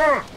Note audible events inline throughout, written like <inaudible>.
Need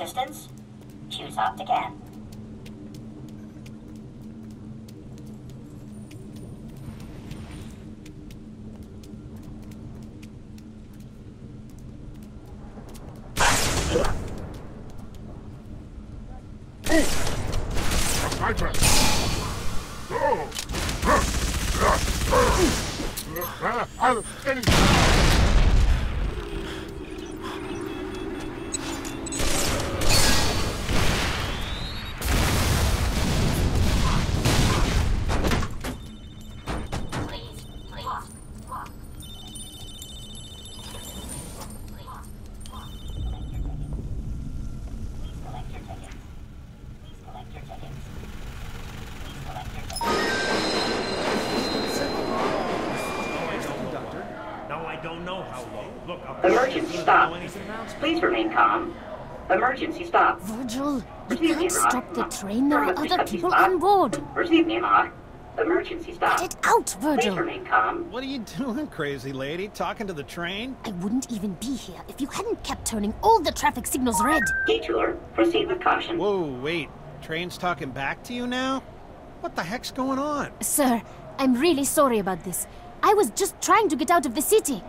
assistance? Choose Optican. Sniper! Please remain calm. Emergency stop. Virgil, we Receive can't me, Rock. stop the train. There are Emergency other stop. people on board. Receive me, Ma. Emergency stop. Get out, Please Virgil. remain calm. What are you doing, crazy lady? Talking to the train? I wouldn't even be here if you hadn't kept turning all the traffic signals red. Detour. Proceed with caution. Whoa, wait. Train's talking back to you now? What the heck's going on? Sir, I'm really sorry about this. I was just trying to get out of the city.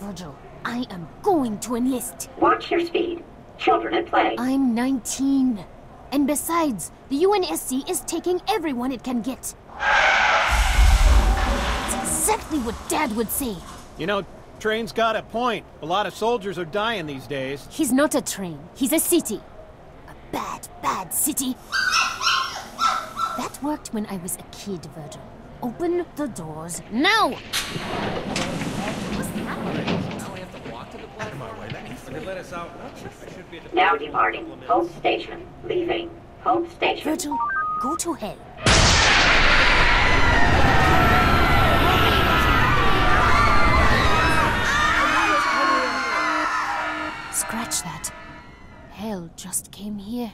Virgil, I am going to enlist. Watch your speed. Children at play. I'm 19. And besides, the UNSC is taking everyone it can get. It's exactly what Dad would say. You know, train's got a point. A lot of soldiers are dying these days. He's not a train, he's a city. A bad, bad city. That worked when I was a kid, Virgil. Open the doors now! Now departing. Hope Station. Leaving. Hope Station. Virgil, go to hell. Scratch that. Hell just came here.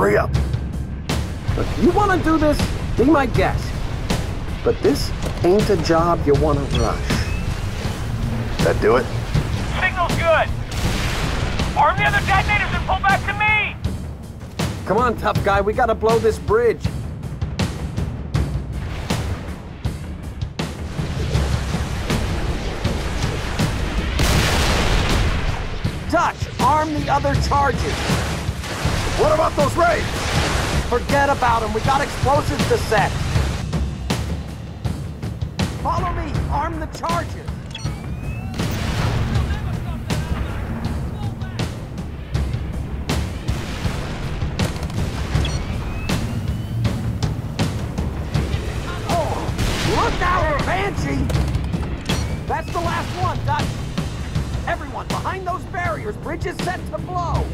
Hurry up. Look, you want to do this? Be my guest. But this ain't a job you want to rush. That do it? Signal's good. Arm the other detonators and pull back to me. Come on, tough guy. We gotta blow this bridge. Dutch, arm the other charges. What about those raids? Forget about them. We got explosives to set. Follow me. Arm the charges. Oh! That's the last one, Dutch. Everyone, behind those barriers. Bridge is set to blow.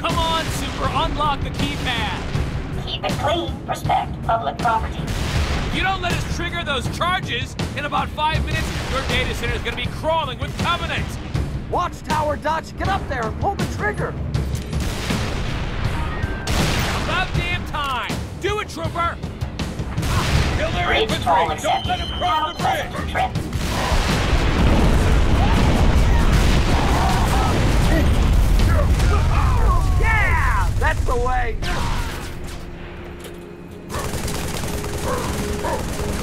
Come on, Super, unlock the keypad. Keep it clean. Respect public property. If you don't let us trigger those charges, in about five minutes, your data center is gonna be crawling with Covenant. Watchtower, Dutch, get up there and pull the trigger. About damn time. Do it, Trooper. Kill their infantry. Don't let them cross the bridge. That's the way.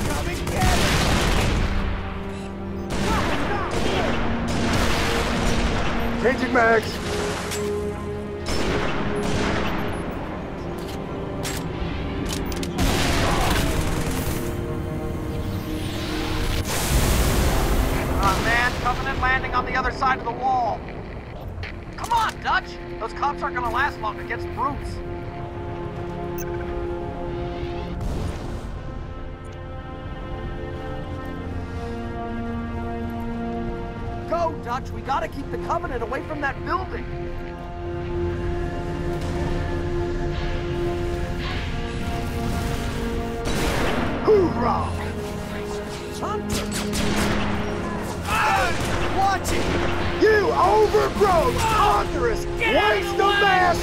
Coming in. Changing mags. Dutch. Those cops aren't gonna last long against brutes. Go, Dutch. We gotta keep the Covenant away from that building. Hoorah! Watch it! You overgrown, ponderous, waste of mass,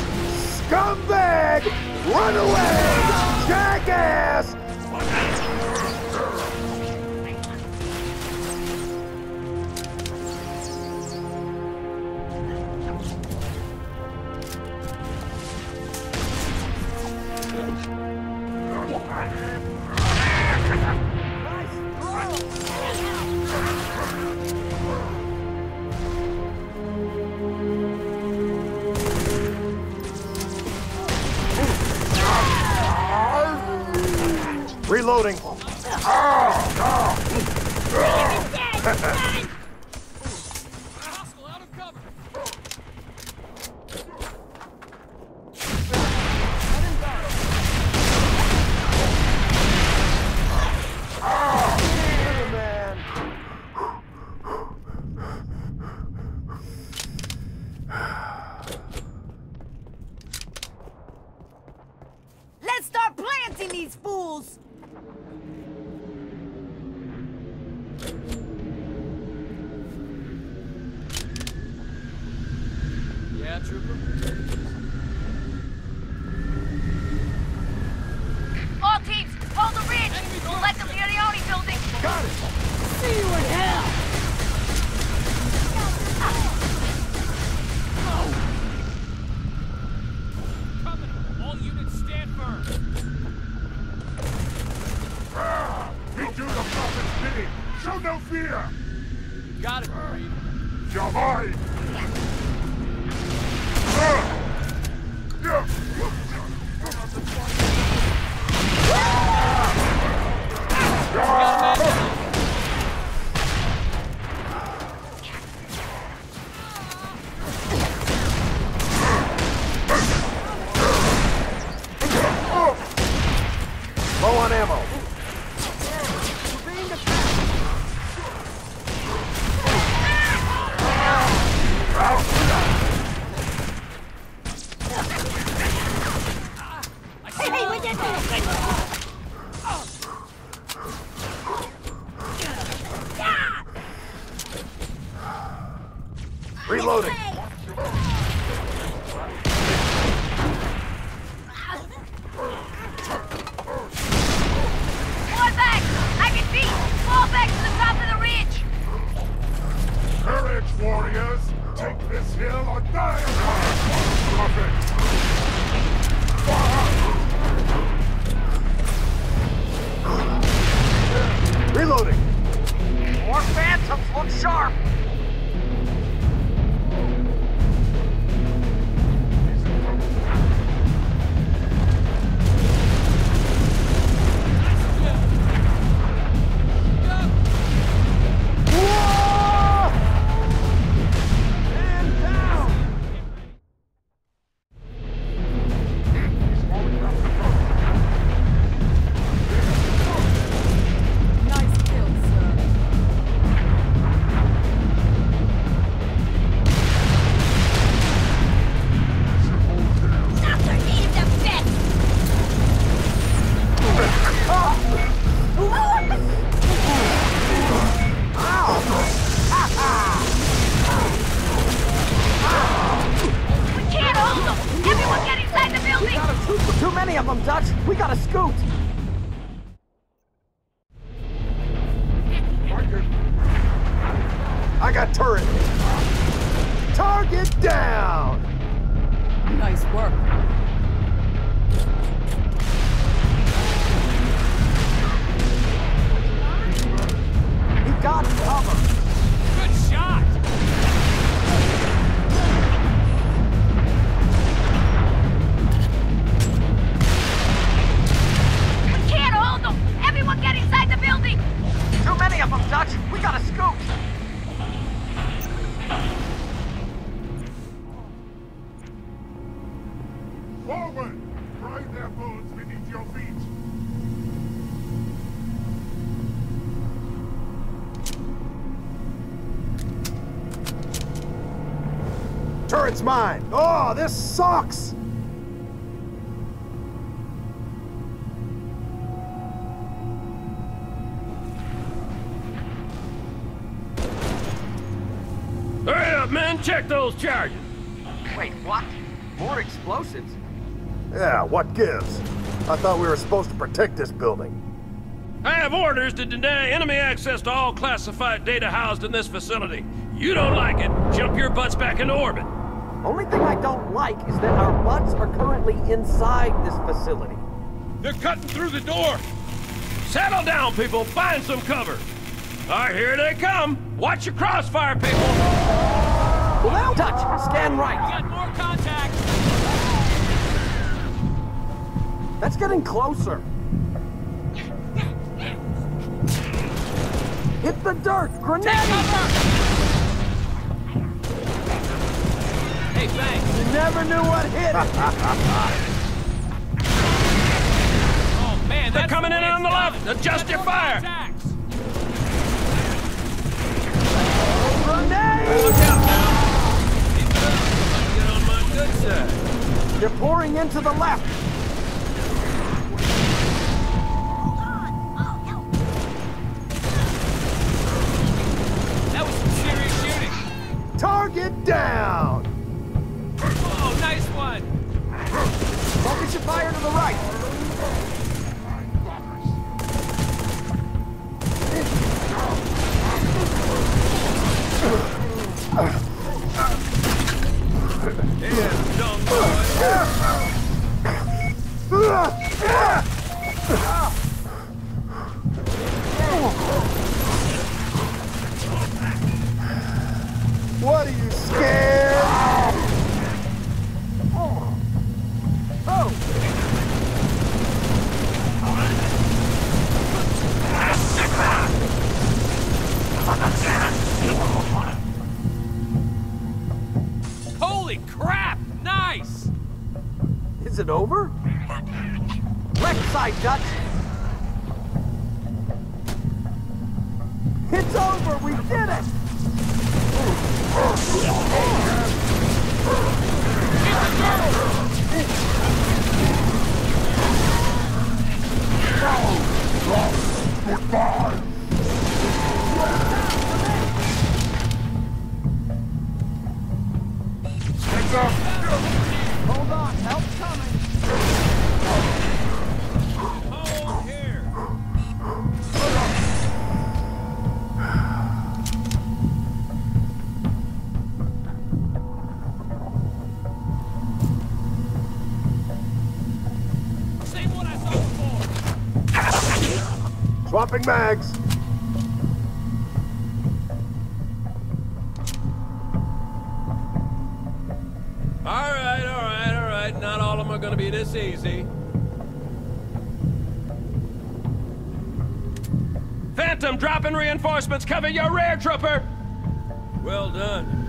scumbag! Run away, jackass! <laughs> Reloading. Hostile <laughs> out of cover. Let's start planting these fools! Yeah, Trooper? All teams, hold the ridge. Select them near the Oni building. Got it! See you in hell! Covenant, all units stand firm. Ah, we do the prophet's bidding. Show no fear. Got it, Marine. You're mine. Reloading. Got turret. Target down. Nice work. He got cover. Good shot! We can't hold them! Everyone get inside the building! Too many of them, Dutch. We gotta scoot. Turret's mine. Oh, this sucks. Hurry up, men! Check those charges! Wait, what? More explosives? Yeah, what gives? I thought we were supposed to protect this building. I have orders to deny enemy access to all classified data housed in this facility. You don't like it, jump your butts back into orbit. Only thing I don't like is that our butts are currently inside this facility. They're cutting through the door. Settle down, people. Find some cover. All right, here they come. Watch your crossfire, people. Well, now, Dutch, scan right. Got more contact! That's getting closer. Hit the dirt! Grenade! Hey, thanks! You never knew what hit it! <laughs> Oh, man, They're that's coming in on the it's left. done. Adjust your fire. contacts. Grenade! Look out now. Get on my good side. You're pouring into the left. That was some serious shooting. Target down! Focus your fire to the right. Yeah, dumb boy. Hold on. Help coming. Here! Same one I saw before! Swapping mags! be this easy. Phantom, dropping reinforcements. Cover your rear, trooper. Well done.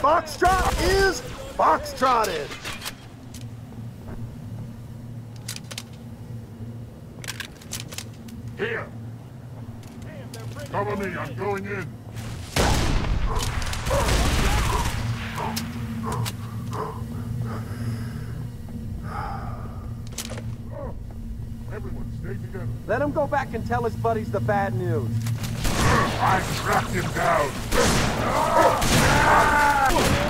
Foxtrot is Foxtrotted! Here! Cover me, I'm going in. Everyone, stay together. Let him go back and tell his buddies the bad news. I tracked him down.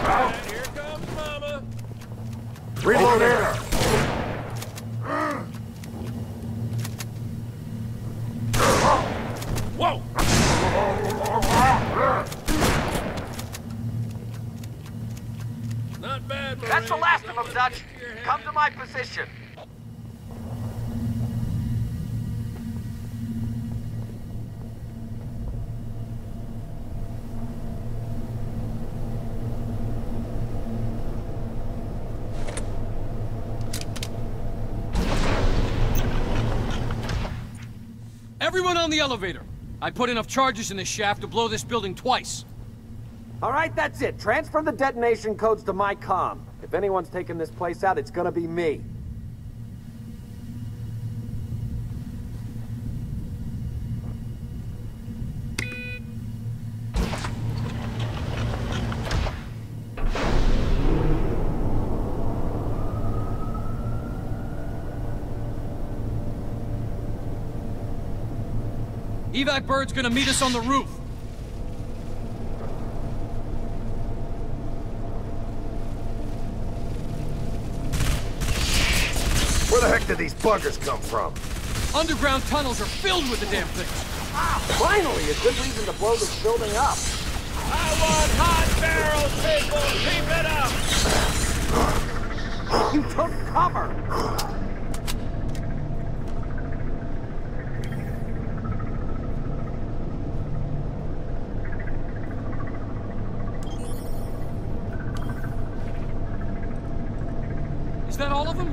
And here comes Mama. Reloading! There! Whoa! Not bad, That's the last of them, Dutch. keep your head Come to my position. The elevator. I put enough charges in this shaft to blow this building twice. All right, that's it. Transfer the detonation codes to my comm. If anyone's taking this place out, it's gonna be me. Evac Bird's gonna meet us on the roof. Where the heck did these buggers come from? Underground tunnels are filled with the damn things. Ah, Finally, a good reason to blow this building up. I want hot barrels, people! Keep it up! You took cover! That all of them?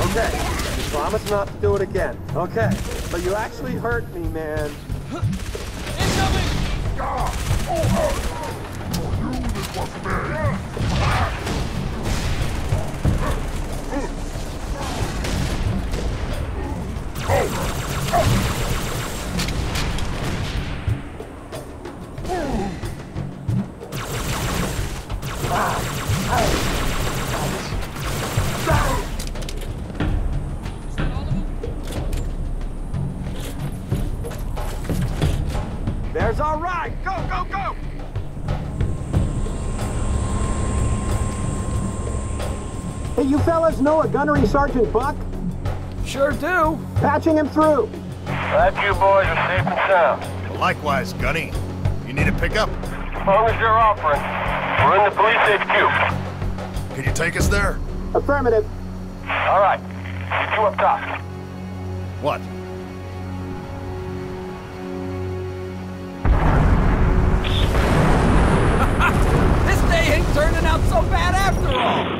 Okay, you promise not to do it again. Okay, but you actually hurt me, man. Incoming! Is Hey, you fellas know a gunnery Sergeant Buck? Sure do. Patching him through. Glad you boys are safe and sound. Likewise, Gunny. You need a pickup? As long as you're offering. We're in the police HQ. Can you take us there? Affirmative. All right. See you up top. What? <laughs> this day ain't turning out so bad after all!